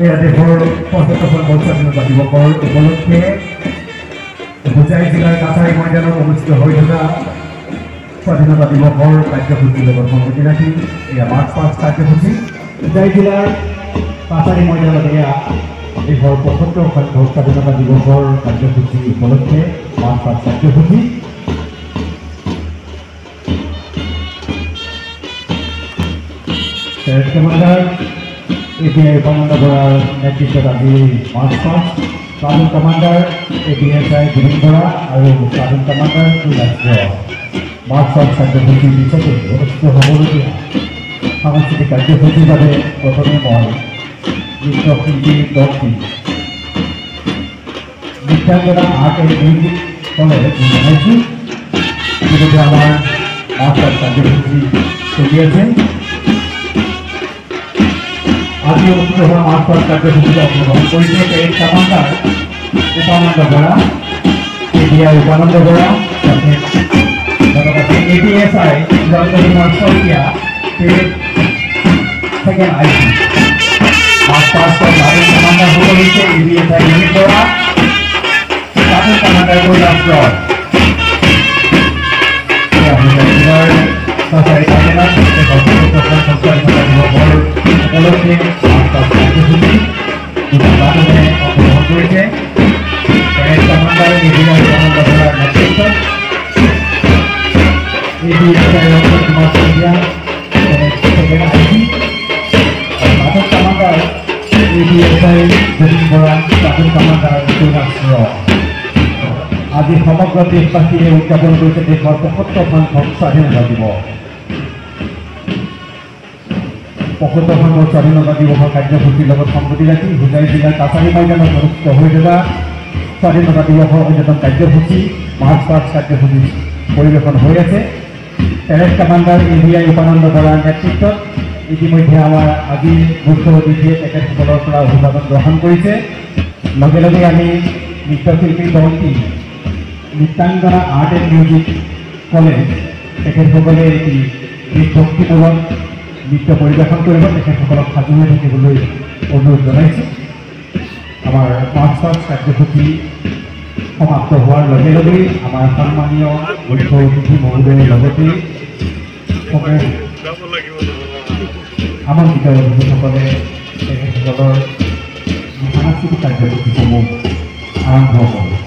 দেশৰ পঁচসত্তৰ স্বাধীনতা দিৱসৰ উপলক্ষে হোজাই জিলাৰ কাছাৰী ময়দানত অনুষ্ঠিত হৈ থকা স্বাধীনতা দিৱসৰ কাৰ্যসূচীৰ লগত সংগতি ৰাখি এয়া মাৰ্চ পাষ্ট কাৰ্যসূচী। হোজাই জিলাৰ কাছাৰী ময়দানত এয়া দেশৰ পঁচত্তৰ সংখ্যক স্বাধীনতা দিৱসৰ কাৰ্যসূচী উপলক্ষে মাৰ্চ পাষ্ট কাৰ্যসূচী। Commander A P I Upananda বৰাৰ নেতৃত্বত আজি march past platoon commander A P S I Dilip Bora আৰু platoon commander Bora march past কাৰ্যসূচীৰ পিছতে অনুষ্ঠিত হ'বলগীয়া। সাংস্কৃতিক কাৰ্যসূচীৰ বাবে প্ৰথমে মই নৃত্যশিল্পী দলটি Nrityangana art and music college জনাইছোঁ আমাৰ মাৰ্চ পাষ্ট কাৰ্যসূচী চলি আছে আজি অনুষ্ঠিত হোৱা মাৰ্চ পাষ্ট কাৰ্যসূচীত অংশগ্ৰহণ কৰিছে Paris commander Upananda Bora A D I Upananda Bora লগতে A D S I Jaykumar Saikia Paris second I C March pastor level commander হ'ব হৈছে আজি সমগ্ৰ দেশবাসীয়ে উদযাপন কৰিছে দেশৰ পঁয়সত্তৰ সংখ্যক স্বাধীনতা দিৱস। পঁয়সত্তৰ সংখ্যক স্বাধীনতা দিৱসৰ কাৰ্যসূচীৰ লগত সংগতি ৰাখি হোজাই জিলাৰ কাছাৰী ময়দানত অনুষ্ঠিত হৈ থকা স্বাধীনতা দিৱসৰ অন্যতম কাৰ্যসূচী, মাৰ্চ পাষ্ট কাৰ্যসূচী পৰিৱেশন হৈ আছে। Parade commander A D I Upananda বৰাৰ নেতৃত্বত ইতিমধ্যে আমাৰ আজি মুখ্য অতিথিয়ে তেখেতসকলৰ পৰা অভিবাদন গ্ৰহণ কৰিছে। লগে লগে আমি নৃত্যশিল্পী দলটি Nrityangana art and music college তেখেতসকলে এটি দেশভক্তিমূলক নৃত্য পৰিৱেশন কৰিব তেখেতসকলক সাজু হৈ থাকিবলৈ অনুৰোধ জনাইছোঁ। আমাৰ পাঁচ পাঁচ কাৰ্যসূচী সমাপ্ত হোৱাৰ লগে লগেই আমাৰ সন্মানীয় মুখ্য অতিথি মহোদয়ৰ লগতে সমূহ আমন্ত্ৰিত অতিথিসকলে তেখেতসকলৰ সাংস্কৃতিক কাৰ্যসূচীসমূহ আৰম্ভ কৰে